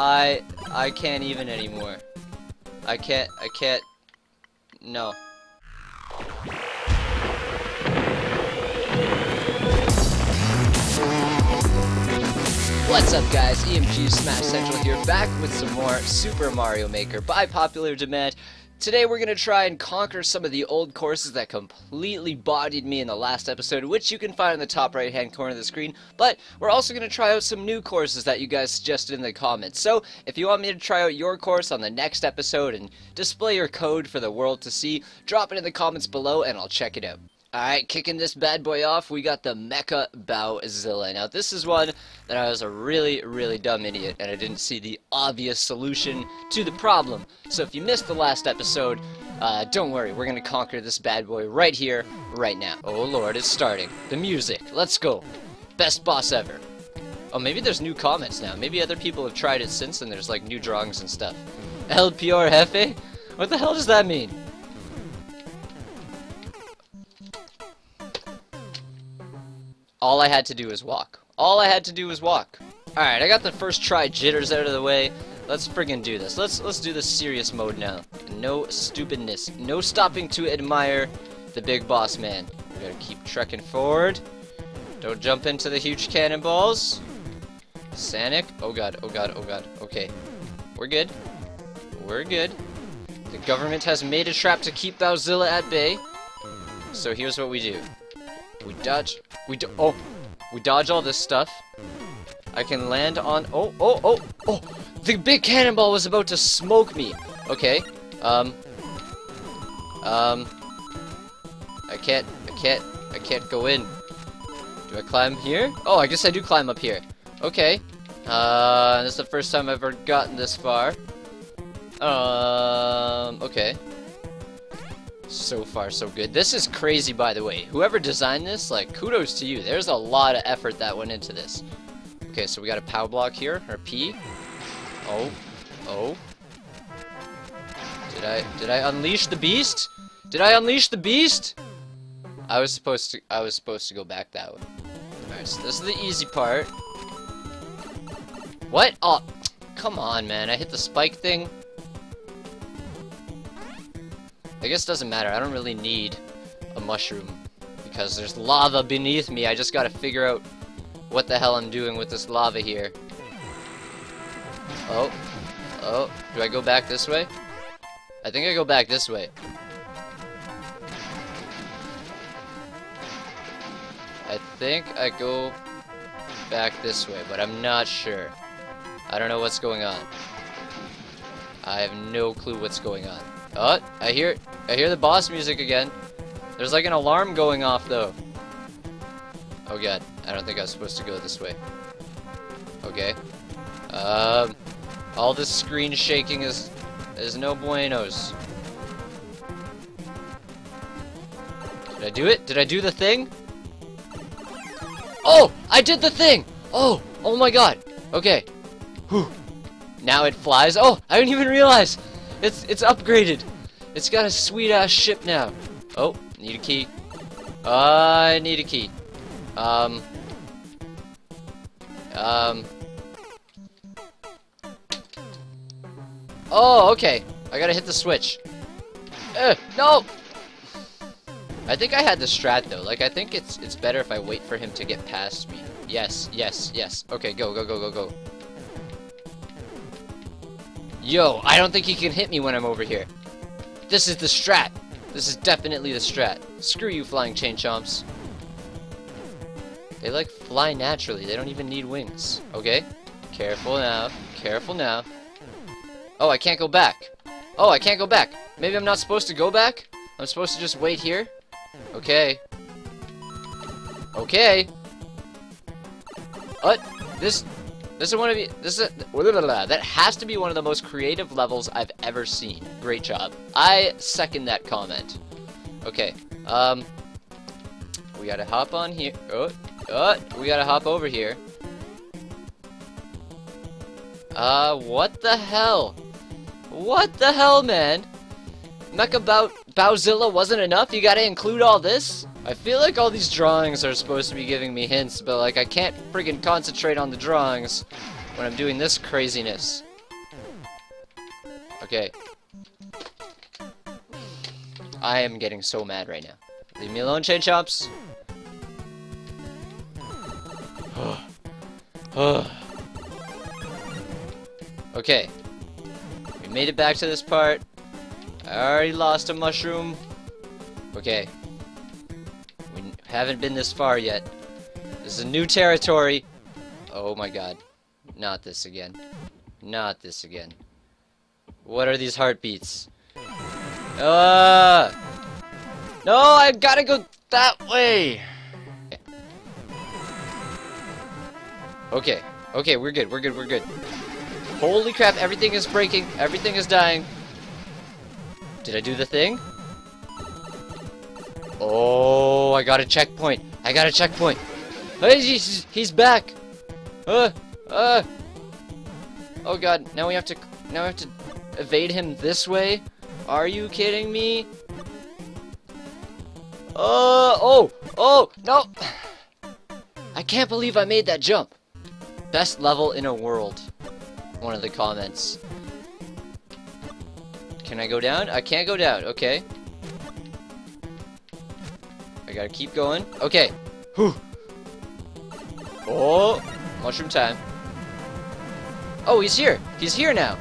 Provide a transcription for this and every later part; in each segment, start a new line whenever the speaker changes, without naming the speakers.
I I can't even anymore. I can't I can't no. What's up guys, EMG Smash Central here, back with some more Super Mario Maker by popular demand. Today we're going to try and conquer some of the old courses that completely bodied me in the last episode, which you can find in the top right hand corner of the screen, but we're also going to try out some new courses that you guys suggested in the comments. So, if you want me to try out your course on the next episode and display your code for the world to see, drop it in the comments below and I'll check it out. Alright, kicking this bad boy off, we got the Mecha Bowzilla. Now, this is one that I was a really, really dumb idiot, and I didn't see the obvious solution to the problem. So if you missed the last episode, uh, don't worry, we're gonna conquer this bad boy right here, right now. Oh lord, it's starting. The music, let's go. Best boss ever. Oh, maybe there's new comments now. Maybe other people have tried it since, and there's like new drawings and stuff. El Peor Jefe? What the hell does that mean? All I had to do was walk. All I had to do was walk. Alright, I got the first try jitters out of the way. Let's friggin' do this. Let's let's do the serious mode now. No stupidness. No stopping to admire the big boss man. We gotta keep trekking forward. Don't jump into the huge cannonballs. Sanic. Oh god, oh god, oh god. Okay. We're good. We're good. The government has made a trap to keep Bowzilla at bay. So here's what we do. We dodge. We do. Oh, we dodge all this stuff. I can land on. Oh, oh, oh, oh! The big cannonball was about to smoke me. Okay. Um. Um. I can't. I can't. I can't go in. Do I climb here? Oh, I guess I do climb up here. Okay. Uh, this is the first time I've ever gotten this far. Um. Okay. So far, so good. This is crazy, by the way. Whoever designed this, like, kudos to you. There's a lot of effort that went into this. Okay, so we got a POW block here, or P. Oh. Oh. Did I, did I unleash the beast? Did I unleash the beast? I was supposed to, I was supposed to go back that way. Alright, so this is the easy part. What? Oh, come on, man. I hit the spike thing. I guess it doesn't matter. I don't really need a mushroom because there's lava beneath me. I just gotta figure out what the hell I'm doing with this lava here. Oh. Oh. Do I go back this way? I think I go back this way. I think I go back this way, but I'm not sure. I don't know what's going on. I have no clue what's going on. Oh, I hear I hear the boss music again. There's like an alarm going off though. Oh god, I don't think I was supposed to go this way. Okay. Um all this screen shaking is is no buenos. Did I do it? Did I do the thing? Oh! I did the thing! Oh! Oh my god! Okay. Whew. Now it flies. Oh! I didn't even realize! It's it's upgraded. It's got a sweet ass ship now. Oh, need a key. I need a key. Um. Um. Oh, okay. I gotta hit the switch. Uh, no! I think I had the strat though. Like I think it's it's better if I wait for him to get past me. Yes, yes, yes. Okay, go, go, go, go, go. Yo, I don't think he can hit me when I'm over here. This is the strat. This is definitely the strat. Screw you, flying chain chomps. They like fly naturally. They don't even need wings. Okay? Careful now. Careful now. Oh, I can't go back. Oh, I can't go back. Maybe I'm not supposed to go back? I'm supposed to just wait here? Okay. Okay. What? This this is one of the, this is that has to be one of the most creative levels I've ever seen. Great job. I second that comment. Okay. Um we gotta hop on here. Oh, oh, we gotta hop over here. Uh, what the hell? What the hell, man? Mecha Bow Bowzilla wasn't enough? You gotta include all this? I feel like all these drawings are supposed to be giving me hints, but like I can't friggin' concentrate on the drawings when I'm doing this craziness. Okay. I am getting so mad right now. Leave me alone, Chain Chomps. okay. We made it back to this part. I already lost a mushroom. Okay. Haven't been this far yet. This is a new territory. Oh my god. Not this again. Not this again. What are these heartbeats? Uh, no, I gotta go that way. Okay, okay, we're good, we're good, we're good. Holy crap, everything is breaking, everything is dying. Did I do the thing? Oh, I got a checkpoint. I got a checkpoint. Hey, he's, he's back. Uh, uh. Oh god, now we have to, now we have to evade him this way? Are you kidding me? Uh, oh, oh, no! I can't believe I made that jump. Best level in a world. One of the comments. Can I go down? I can't go down, okay. Gotta keep going. Okay. Whew. Oh, mushroom time. Oh, he's here. He's here now.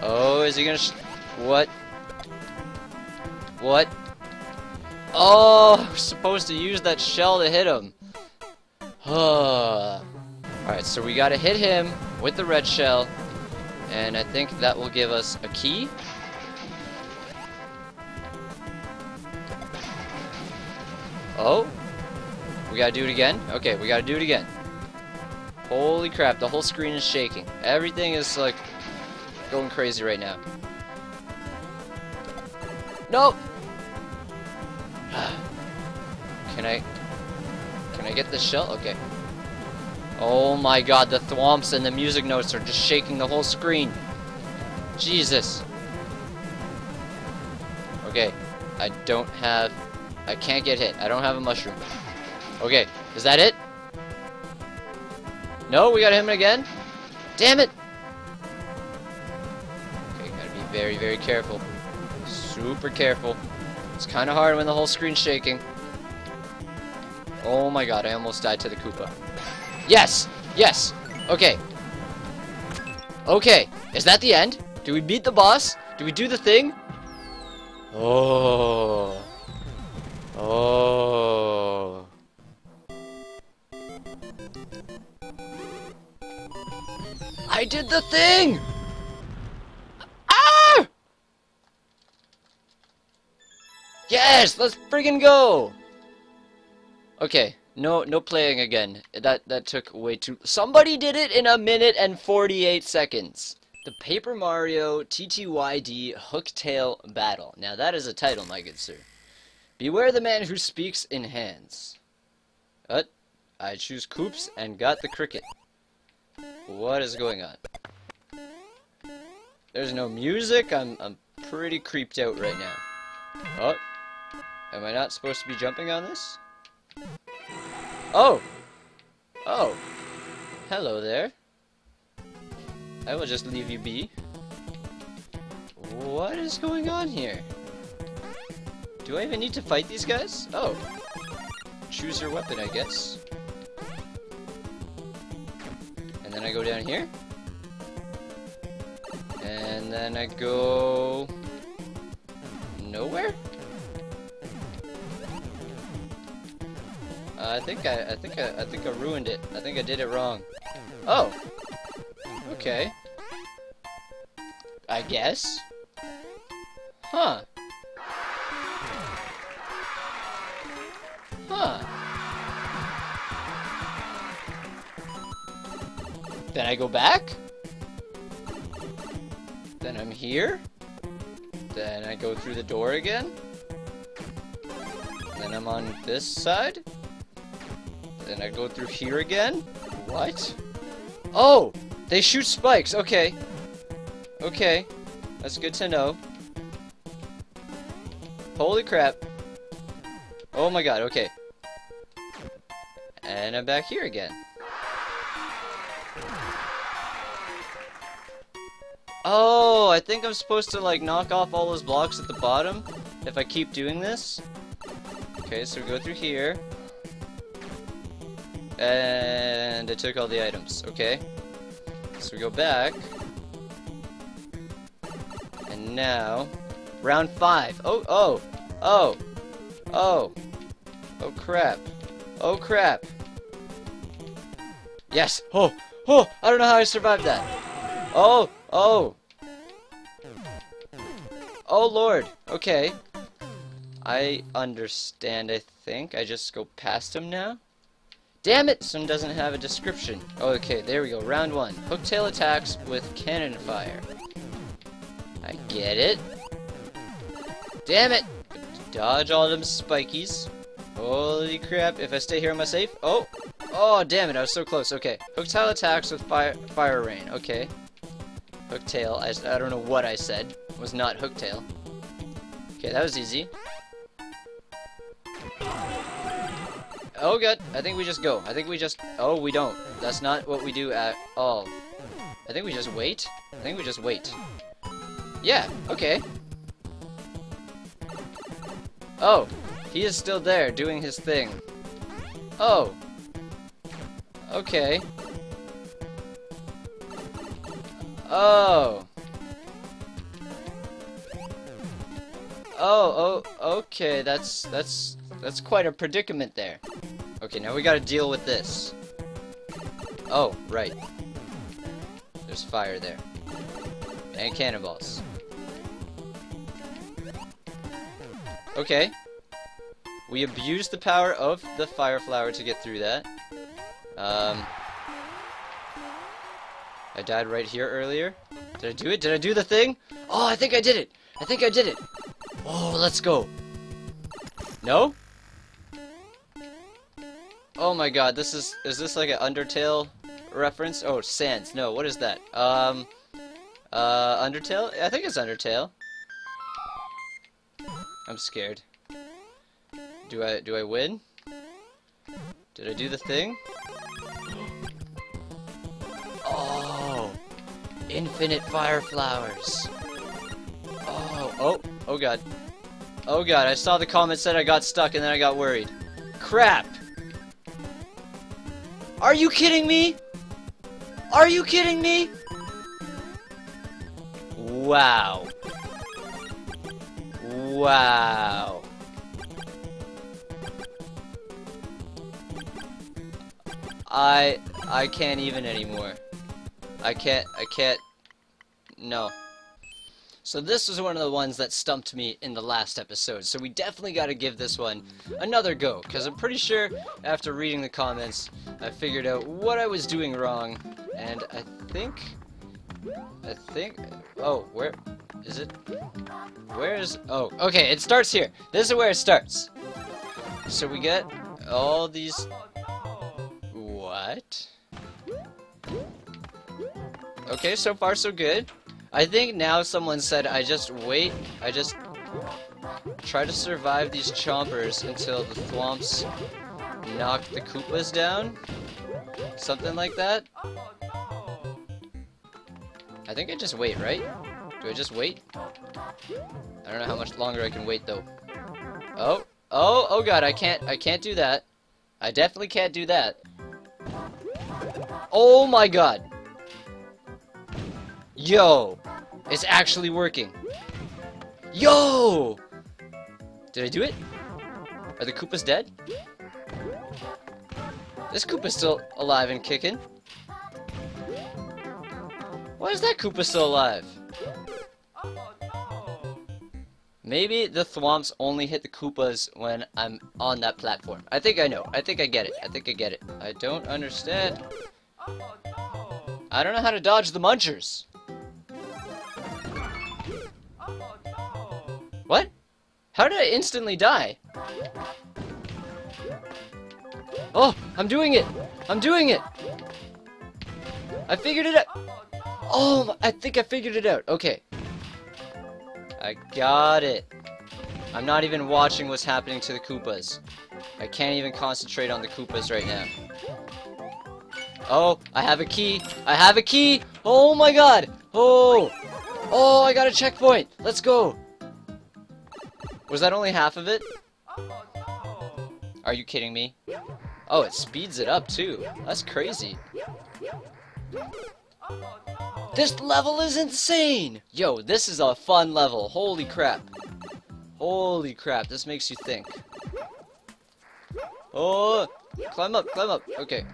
Oh, is he gonna What? What? Oh, we're supposed to use that shell to hit him. Alright, so we gotta hit him with the red shell. And I think that will give us a key. Oh? We gotta do it again? Okay, we gotta do it again. Holy crap, the whole screen is shaking. Everything is like going crazy right now. No! Can I... Can I get the shell? Okay. Oh my god, the thwomps and the music notes are just shaking the whole screen. Jesus. Okay. I don't have... I can't get hit. I don't have a mushroom. Okay. Is that it? No, we got him again? Damn it! Okay, gotta be very, very careful. Super careful. It's kind of hard when the whole screen's shaking. Oh my god, I almost died to the Koopa. Yes! Yes! Okay. Okay. Is that the end? Do we beat the boss? Do we do the thing? Oh. Oh. I did the thing! Ah! Yes, let's friggin' go! Okay, no, no playing again. That that took way too. Somebody did it in a minute and 48 seconds. The Paper Mario TTYD Hooktail Battle. Now that is a title, my good sir. Beware the man who speaks in hands. What? I choose Koops and got the cricket. What is going on? There's no music. I'm I'm pretty creeped out right now. Oh. Am I not supposed to be jumping on this? Oh! Oh! Hello there. I will just leave you be. What is going on here? Do I even need to fight these guys? Oh. Choose your weapon, I guess. And then I go down here. And then I go... Nowhere? Uh, I think I, I think I, I think I ruined it. I think I did it wrong. Oh. Okay. I guess. Huh. Then I go back? Then I'm here? Then I go through the door again? Then I'm on this side? Then I go through here again? What? Oh! They shoot spikes, okay. Okay. That's good to know. Holy crap. Oh my god, okay. And I'm back here again. Oh, I think I'm supposed to like knock off all those blocks at the bottom if I keep doing this. Okay, so we go through here. And I took all the items. Okay. So we go back. And now, round five. Oh, oh, oh, oh, oh crap. Oh crap. Yes. Oh, oh, I don't know how I survived that. Oh, oh. Oh lord. Okay. I understand, I think. I just go past him now. Damn it! One doesn't have a description. Okay, there we go. Round one. Hooktail attacks with cannon fire. I get it. Damn it! Dodge all them spikies. Holy crap, if I stay here, am I safe? Oh! Oh, damn it, I was so close. Okay. Hooktail attacks with fire, fire rain. Okay. Hooktail. I, I don't know what I said. It was not hooktail. Okay, that was easy. Oh, good. I think we just go. I think we just... Oh, we don't. That's not what we do at all. I think we just wait. I think we just wait. Yeah, okay. Oh, he is still there, doing his thing. Oh. Okay. Oh. Oh, oh, okay, that's, that's, that's quite a predicament there. Okay, now we gotta deal with this. Oh, right. There's fire there. And cannonballs. Okay. We abused the power of the fire flower to get through that. Um, I died right here earlier. Did I do it? Did I do the thing? Oh, I think I did it! I think I did it! Oh, let's go. No? Oh my god, this is, is this like an Undertale reference? Oh, Sans. No, what is that? Um, uh, Undertale? I think it's Undertale. I'm scared. Do I, do I win? Did I do the thing? Oh! Infinite fire flowers! Oh, oh, oh god. Oh god, I saw the comment said I got stuck and then I got worried. Crap! Are you kidding me? Are you kidding me? Wow. Wow. I I can't even anymore. I can't I can't no. So this was one of the ones that stumped me in the last episode, so we definitely got to give this one another go, because I'm pretty sure after reading the comments, I figured out what I was doing wrong, and I think, I think, oh, where, is it, where is, oh, okay, it starts here. This is where it starts. So we get all these, Okay, so far so good. I think now someone said I just wait, I just try to survive these chompers until the thwomps knock the Koopas down? Something like that? I think I just wait, right? Do I just wait? I don't know how much longer I can wait though. Oh, oh, oh god, I can't, I can't do that. I definitely can't do that. Oh my god. Yo! It's actually working. Yo! Did I do it? Are the Koopas dead? This Koopa's still alive and kicking. Why is that Koopa still alive? Maybe the Thwomps only hit the Koopas when I'm on that platform. I think I know. I think I get it. I think I get it. I don't understand. I don't know how to dodge the Munchers. What? How did I instantly die? Oh, I'm doing it! I'm doing it! I figured it out! Oh, I think I figured it out. Okay. I got it. I'm not even watching what's happening to the Koopas. I can't even concentrate on the Koopas right now. Oh, I have a key. I have a key. Oh my god. Oh! Oh, I got a checkpoint! Let's go! Was that only half of it? Are you kidding me? Oh, it speeds it up too. That's crazy. This level is insane! Yo, this is a fun level. Holy crap. Holy crap, this makes you think. Oh! Climb up, climb up. Okay.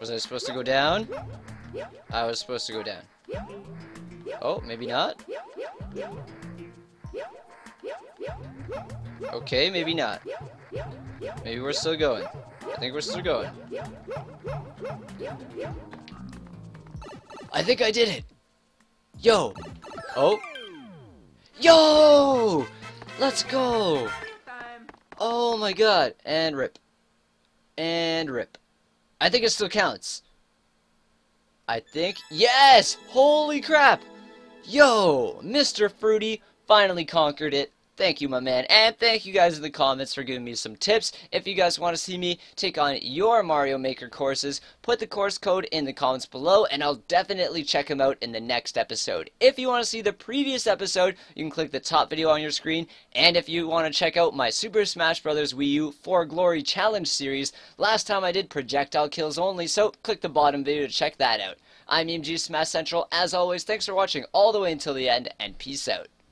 Was I supposed to go down? I was supposed to go down. Oh, maybe not? Okay, maybe not. Maybe we're still going. I think we're still going. I think I did it! Yo! Oh! Yo! Let's go! Oh my god. And rip. And rip. I think it still counts. I think. Yes! Holy crap! Yo! Mr. Fruity finally conquered it. Thank you, my man. And thank you guys in the comments for giving me some tips. If you guys want to see me take on your Mario Maker courses, put the course code in the comments below, and I'll definitely check them out in the next episode. If you want to see the previous episode, you can click the top video on your screen. And if you want to check out my Super Smash Bros. Wii U For Glory Challenge series, last time I did projectile kills only, so click the bottom video to check that out. I'm EMG Smash Central. As always, thanks for watching all the way until the end, and peace out.